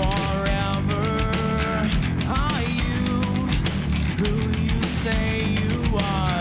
forever. Are you who you say you are?